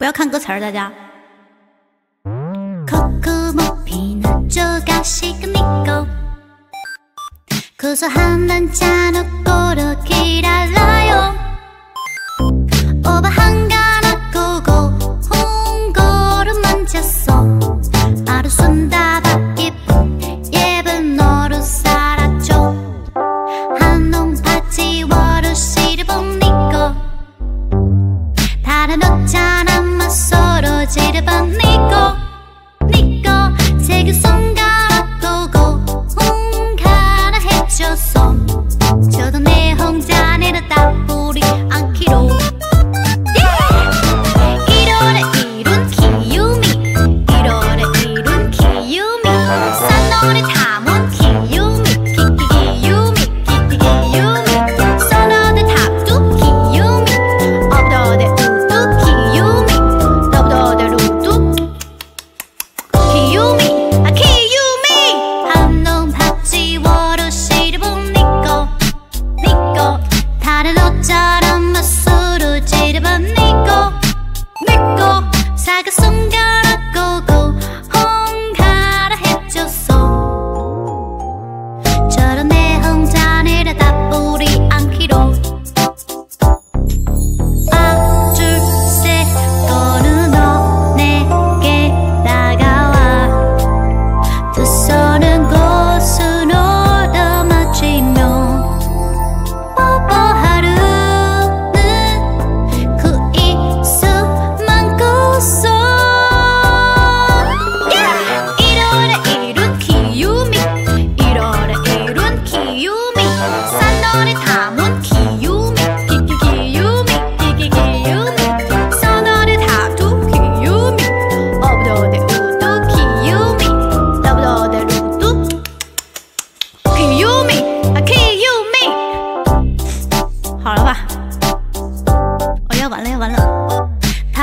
不要看歌词儿大家。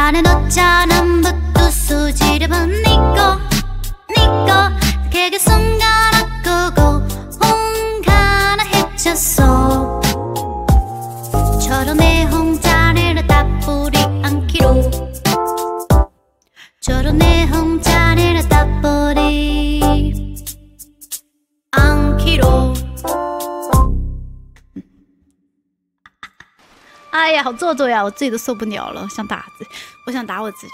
안에 넣잖아 붓도 수지름은 니꺼 니꺼. 그게 손가락 아고 홍가나 해쳤어. 저런 내 홍자를 다 뿌리 않기로. 저런 내 홍자 哎呀，好做作呀，我自己都受不了了，想打自己，我想打我自己。